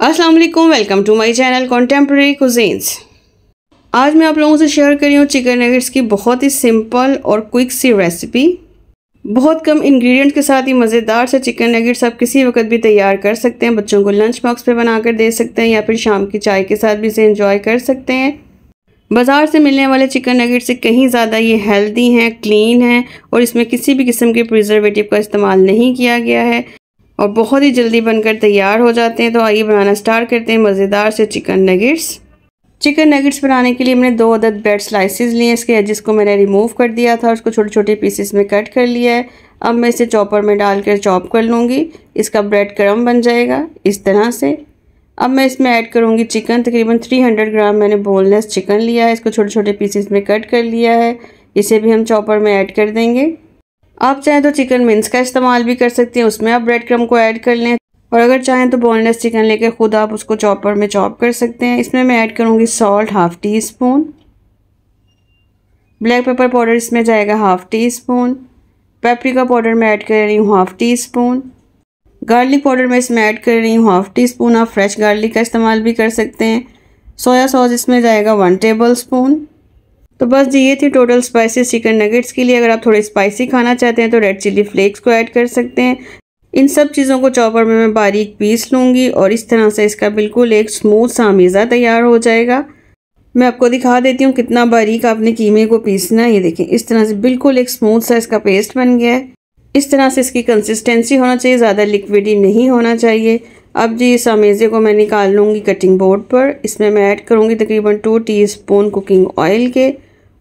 अस्सलाम वालेकुम to my channel contemporary cuisines आज मैं आप लोगों से शेयर कर रही हूँ चिकन नगेट्स की बहुत ही सिंपल और क्विक सी रेसिपी बहुत कम इंग्रेडिएंट्स के साथ ही मज़ेदार से चिकन नगेट्स आप किसी वक्त भी तैयार कर सकते हैं, बच्चों को लंच बॉक्स पे बनाकर दे सकते हैं या फिर शाम की चाय के साथ भी इसे इंजॉय कर सकते हैं। बाज़ार से मिलने वाले चिकन नगेट से कहीं ज़्यादा ये हेल्दी हैं क्लीन हैं और इसमें किसी भी किस्म के प्रिजर्वेटिव का इस्तेमाल नहीं किया गया है। और बहुत ही जल्दी बनकर तैयार हो जाते हैं। तो आइए बनाना स्टार्ट करते हैं मज़ेदार से चिकन नगेट्स चिकन नगेट्स बनाने के लिए मैंने दो अदद ब्रेड स्लाइसिस लिए इसके एजिस को मैंने रिमूव कर दिया था उसको छोटे छोटे पीसेस में कट कर लिया है। अब मैं इसे चॉपर में डालकर चॉप कर लूँगी। इसका ब्रेड क्रम बन जाएगा इस तरह से। अब मैं इसमें ऐड करूँगी चिकन तकरीबन 300 ग्राम मैंने बोनलेस चिकन लिया है। इसको छोटे छोटे पीसेस में कट कर लिया है। इसे भी हम चॉपर में ऐड कर देंगे। आप चाहें तो चिकन मिन्स का इस्तेमाल भी कर सकते हैं, उसमें आप ब्रेड क्रम को ऐड कर लें। और अगर चाहें तो बोनलेस चिकन लेकर खुद आप उसको चॉपर में चॉप कर सकते हैं। इसमें मैं ऐड करूँगी salt half teaspoon black pepper powder इसमें जाएगा half teaspoon paprika powder मैं ऐड कर रही हूँ half teaspoon garlic powder मैं इसमें ऐड कर रही हूँ हाफ़ टी स्पून आप फ्रेश गार्लिक का इस्तेमाल भी कर सकते हैं। सोया सॉस इसमें जाएगा वन टेबल स्पून तो बस जी, ये थी टोटल स्पाइसेस चिकन नगेट्स के लिए। अगर आप थोड़े स्पाइसी खाना चाहते हैं तो रेड चिली फ्लेक्स को ऐड कर सकते हैं। इन सब चीज़ों को चॉपर में मैं बारीक पीस लूँगी और इस तरह से इसका बिल्कुल एक स्मूथ सा मीज़ा तैयार हो जाएगा। मैं आपको दिखा देती हूँ कितना बारीक आपने कीमे को पीसना है। ये देखें इस तरह से बिल्कुल एक स्मूथ सा इसका पेस्ट बन गया है। इस तरह से इसकी कंसिस्टेंसी होना चाहिए, ज़्यादा लिक्विडी नहीं होना चाहिए। अब जी, इस अमेज़े को मैं निकाल लूँगी कटिंग बोर्ड पर। इसमें मैं ऐड करूँगी तकरीबन टू टी कुकिंग ऑयल के।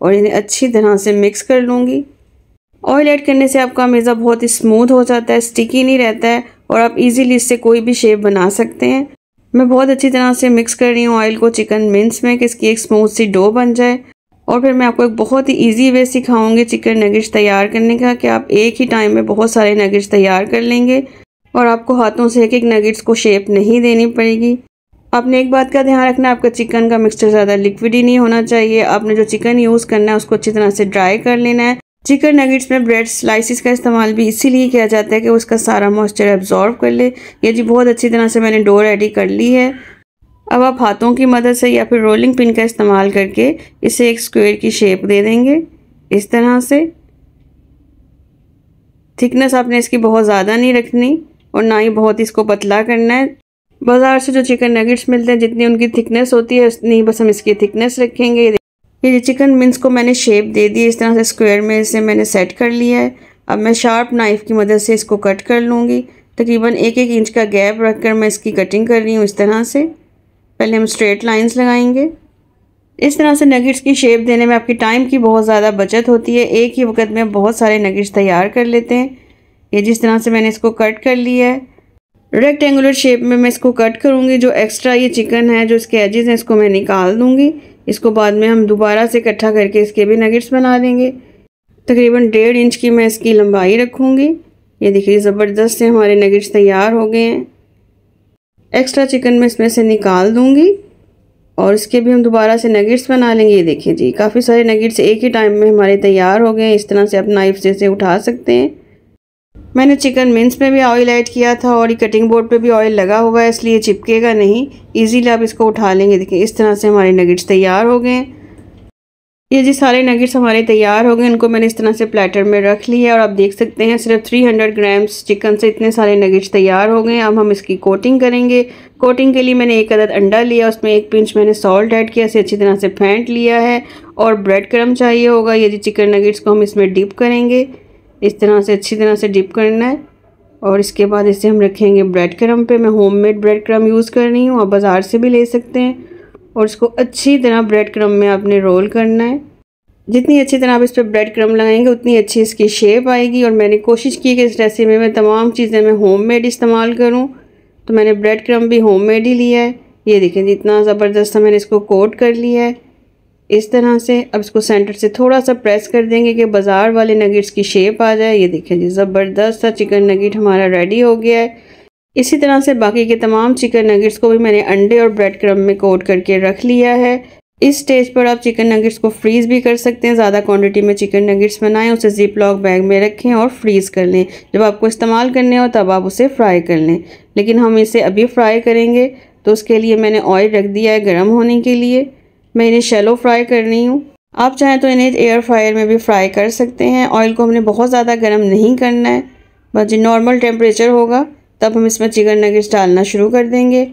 और इन्हें अच्छी तरह से मिक्स कर लूँगी। ऑयल ऐड करने से आपका मेज़ा बहुत ही स्मूथ हो जाता है स्टिकी नहीं रहता है और आप इजीली इससे कोई भी शेप बना सकते हैं। मैं बहुत अच्छी तरह से मिक्स कर रही हूँ ऑयल को चिकन मिन्स में, कि इसकी एक स्मूथ सी डो बन जाए। और फिर मैं आपको एक बहुत ही इजी वे सिखाऊँगी चिकन नगेट्स तैयार करने का, कि आप एक ही टाइम में बहुत सारे नगेट्स तैयार कर लेंगे और आपको हाथों से एक एक नगेट्स को शेप नहीं देनी पड़ेगी। आपने एक बात का ध्यान रखना आपका चिकन का मिक्सचर ज़्यादा लिक्विड ही नहीं होना चाहिए। आपने जो चिकन यूज़ करना है, उसको अच्छी तरह से ड्राई कर लेना है। चिकन नगेट्स में ब्रेड स्लाइसिस का इस्तेमाल भी इसीलिए किया जाता है कि उसका सारा मॉइस्चर एब्जॉर्व कर ले। ये जी बहुत अच्छी तरह से मैंने डो रेडी कर ली है। अब आप हाथों की मदद से या फिर रोलिंग पिन का इस्तेमाल करके इसे एक स्क्वेयर की शेप दे देंगे। इस तरह से। थिकनेस आपने इसकी बहुत ज़्यादा नहीं रखनी और ना ही बहुत इसको पतला करना है। बाज़ार से जो चिकन नगेट्स मिलते हैं, जितनी उनकी थिकनेस होती है, उतनी बस हम इसकी थिकनेस रखेंगे। ये चिकन मिन्स को मैंने शेप दे दी, इस तरह से स्क्वायर में इसे मैंने सेट कर लिया है। अब मैं शार्प नाइफ़ की मदद से इसको कट कर लूँगी। तकरीबन एक एक इंच का गैप रख कर मैं इसकी कटिंग कर रही हूँ इस तरह से। पहले हम स्ट्रेट लाइंस लगाएँगे। इस तरह से नगेट्स की शेप देने में आपकी टाइम की बहुत ज़्यादा बचत होती है। एक ही वक्त में बहुत सारे नगेट्स तैयार कर लेते हैं। ये जिस तरह से मैंने इसको कट कर लिया है रेक्टेंगुलर शेप में मैं इसको कट करूँगी, जो एक्स्ट्रा ये चिकन है, जो इसके एजेस हैं, इसको मैं निकाल दूँगी। इसको बाद में हम दोबारा से इकट्ठा करके इसके भी नगेट्स बना देंगे। तकरीबन डेढ़ इंच की मैं इसकी लंबाई रखूँगी। ये देखिए, ज़बरदस्त से हमारे नगेट्स तैयार हो गए हैं। एक्स्ट्रा चिकन मैं इसमें से निकाल दूँगी और इसके भी हम दोबारा से नगेट्स बना लेंगे। ये देखिए जी, काफ़ी सारे नगेट्स एक ही टाइम में हमारे तैयार हो गए इस तरह से आप नाइफ जैसे उठा सकते हैं। मैंने चिकन मिन्स में भी ऑयल ऐड किया था और ये कटिंग बोर्ड पे भी ऑयल लगा हुआ है, इसलिए चिपकेगा नहीं। इजीली आप इसको उठा लेंगे। देखिए, इस तरह से हमारे नगेट्स तैयार हो गए। ये जी सारे नगेट्स हमारे तैयार हो गए। इनको मैंने इस तरह से प्लेटर में रख लिया और आप देख सकते हैं, सिर्फ़ 300 ग्राम्स चिकन से इतने सारे नगेट्स तैयार हो गए। अब हम इसकी कोटिंग करेंगे। कोटिंग के लिए मैंने एक अदद अंडा लिया, उसमें एक पिंच मैंने सॉल्ट ऐड किया, इसे अच्छी तरह से फेंट लिया है। और ब्रेड क्रम चाहिए होगा। ये जी चिकन नगेट्स को हम इसमें डिप करेंगे। इस तरह से, अच्छी तरह से डिप करना है। और इसके बाद इसे हम रखेंगे ब्रेड क्रम पे। मैं होममेड ब्रेड क्रम यूज़ कर रही हूँ, आप बाज़ार से भी ले सकते हैं। और इसको अच्छी तरह ब्रेड क्रम में आपने रोल करना है। जितनी अच्छी तरह आप इस पर ब्रेड क्रम लगाएँगे, उतनी अच्छी इसकी शेप आएगी। और मैंने कोशिश की कि इस रेसिपी में मैं तमाम चीज़ें मैं होममेड इस्तेमाल करूँ। तो मैंने ब्रेड क्रम भी होममेड ही लिया है। ये देखें जितना ज़बरदस्त मैंने इसको कोट कर लिया है। इस तरह से अब इसको सेंटर से थोड़ा सा प्रेस कर देंगे कि बाज़ार वाले नगेट्स की शेप आ जाए। ये देखें जी, ज़बरदस्त सा चिकन नगेट हमारा रेडी हो गया है। इसी तरह से बाकी के तमाम चिकन नगेट्स को भी मैंने अंडे और ब्रेड क्रम में कोट करके रख लिया है। इस स्टेज पर आप चिकन नगेट्स को फ्रीज़ भी कर सकते हैं। ज़्यादा क्वांटिटी में चिकन नगेट्स बनाएँ, उसे जिप लॉक बैग में रखें और फ्रीज़ कर लें। जब आपको इस्तेमाल करने हो, तब आप उसे फ्राई कर लें। लेकिन हम इसे अभी फ्राई करेंगे तो उसके लिए मैंने ऑयल रख दिया है गर्म होने के लिए। मैं इन्हें शेलो फ्राई कर रही हूँ। आप चाहें तो इन्हें एयर फ्रायर में भी फ्राई कर सकते हैं। ऑयल को हमने बहुत ज़्यादा गर्म नहीं करना है। बस जो नॉर्मल टेम्परेचर होगा, तब हम इसमें चिकन नगेट्स डालना शुरू कर देंगे।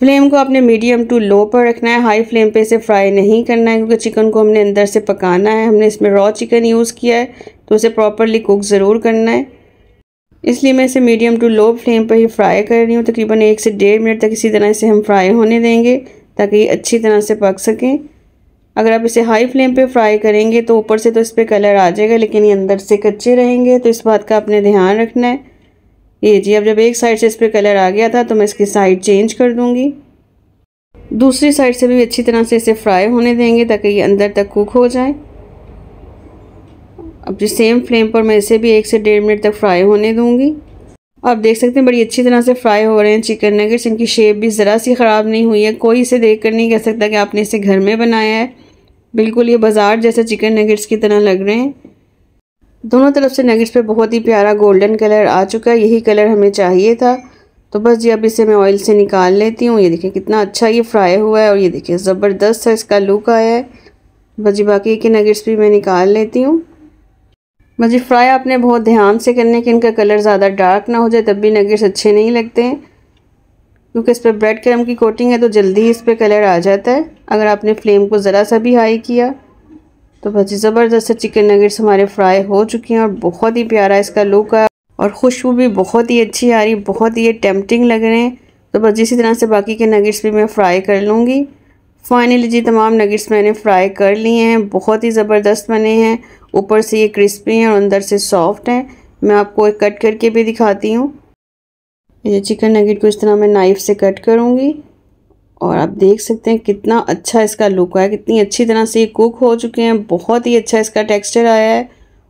फ्लेम को आपने मीडियम टू लो पर रखना है। हाई फ्लेम पे इसे फ्राई नहीं करना है, क्योंकि चिकन को हमने अंदर से पकाना है। हमने इसमें रॉ चिकन यूज़ किया है तो उसे प्रॉपरली कुक ज़रूर करना है। इसलिए मैं इसे मीडियम टू लो फ्लेम पर ही फ्राई कर रही हूँ। तकरीबन एक से डेढ़ मिनट तक इसी तरह इसे हम फ्राई होने देंगे। ताकि ये अच्छी तरह से पक सकें। अगर आप इसे हाई फ्लेम पे फ्राई करेंगे तो ऊपर से तो इस पर कलर आ जाएगा, लेकिन ये अंदर से कच्चे रहेंगे तो इस बात का आपने ध्यान रखना है। ये जी, अब जब एक साइड से इस पर कलर आ गया था तो मैं इसकी साइड चेंज कर दूँगी। दूसरी साइड से भी अच्छी तरह से इसे फ्राई होने देंगे ताकि ये अंदर तक कुक हो जाए। अब जिस सेम फ्लेम पर मैं इसे भी एक से डेढ़ मिनट तक फ्राई होने दूँगी। आप देख सकते हैं, बड़ी अच्छी तरह से फ्राई हो रहे हैं चिकन नगेट्स इनकी शेप भी ज़रा सी ख़राब नहीं हुई है। कोई इसे देख कर नहीं कह सकता कि आपने इसे घर में बनाया है। बिल्कुल ये बाज़ार जैसे चिकन नगेट्स की तरह लग रहे हैं। दोनों तरफ़ से नगेट्स पे बहुत ही प्यारा गोल्डन कलर आ चुका है। यही कलर हमें चाहिए था। तो बस जी, अब इसे मैं ऑयल से निकाल लेती हूँ। ये देखिए कितना अच्छा ये फ्राई हुआ है और ये देखिए ज़बरदस्त सा इसका लुक आया है। बस जी, बाकी के नगेट्स भी मैं निकाल लेती हूँ। बस जी फ्राई आपने बहुत ध्यान से करने कि इनका कलर ज़्यादा डार्क ना हो जाए, तब भी नगेट्स अच्छे नहीं लगते हैं। क्योंकि इस पर ब्रेड क्रम की कोटिंग है तो जल्दी इस पर कलर आ जाता है। अगर आपने फ्लेम को ज़रा सा भी हाई किया तो बस ज़बरदस्त चिकन नगेट्स हमारे फ्राई हो चुके हैं, और बहुत ही प्यारा इसका लुक है और खुशबू भी बहुत ही अच्छी आ रही, बहुत ही टेम्पटिंग लग रहे हैं। तो बस इसी तरह से बाकी के नगेट्स भी मैं फ्राई कर लूँगी। फाइनली जी, तमाम नगेट्स मैंने फ्राई कर लिए हैं, बहुत ही ज़बरदस्त बने हैं ऊपर से ये क्रिस्पी हैं और अंदर से सॉफ्ट हैं। मैं आपको एक कट करके भी दिखाती हूँ। ये चिकन नगेट को इस तरह मैं नाइफ़ से कट करूँगी और आप देख सकते हैं कितना अच्छा इसका लुक है कितनी अच्छी तरह से ये कुक हो चुके हैं। बहुत ही अच्छा इसका टेक्सचर आया है।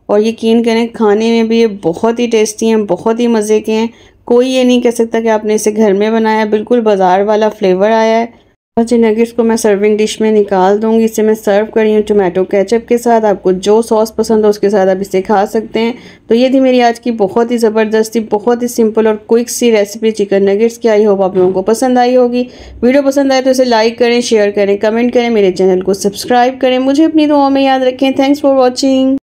और यकीन करें, खाने में भी ये बहुत ही टेस्टी हैं, बहुत ही मज़े के हैं। कोई ये नहीं कह सकता कि आपने इसे घर में बनाया। बिल्कुल बाज़ार वाला फ्लेवर आया है। जी नगेट्स को मैं सर्विंग डिश में निकाल दूँगी। इसे मैं सर्व कर रही हूँ टोमेटो केचप के साथ। आपको जो सॉस पसंद हो, उसके साथ आप इसे खा सकते हैं। तो ये थी मेरी आज की बहुत ही ज़बरदस्ती, बहुत ही सिंपल और क्विक सी रेसिपी चिकन नगेट्स की। आई होप आप लोगों को पसंद आई होगी। वीडियो पसंद आए तो इसे लाइक करें शेयर करें कमेंट करें। मेरे चैनल को सब्सक्राइब करें। मुझे अपनी दुआ में याद रखें। Thanks for watching